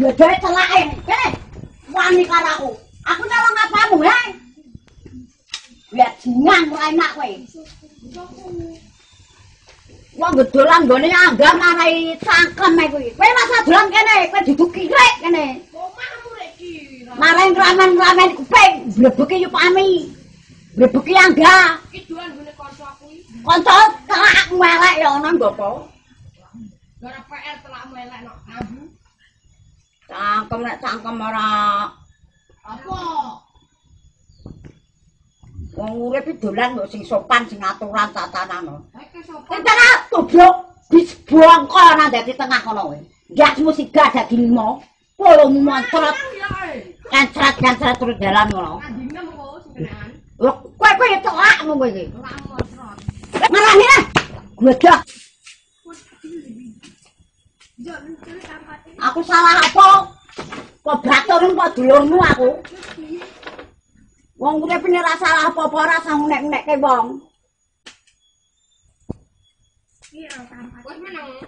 Dhewe celake. Eh, wani karo aku. Aku nyolong apamu, he? Lihat jingan ora enak kowe. Wong gedolan gone anggar marai cangkem e kuwi. Kowe masa dolan kene, kowe diduki rek kene. Omahmu rek iki. Marai ramen-ramen kuping, blebeke yo pami. Blebeke angga. Iki doan gone kanca aku iki. Kanca telak melek ya ana ngopo. Gara PR telak melek nok kamu. Cangkem nek cangkem ora Apa? wong urip iki dolan kok sing sopan sing aturan tatanan. Ha iki sapa? Kentara toblok bis bongko nang dadi tengah kono kowe. Gasmu siga dadi limo. Polomu montret, Ya, eh. kancret-kancret terus dalan ngono. Sing. Lho, kowe kowe telakmu kowe iki. Ora mosrot. Ngarani ah. Gledak. Aku salah apa? Kok baturun kok dulurmu aku? Wong urip ini ora salah apa-apa ora sah ngunek-ngunekke wong. Wis meneng.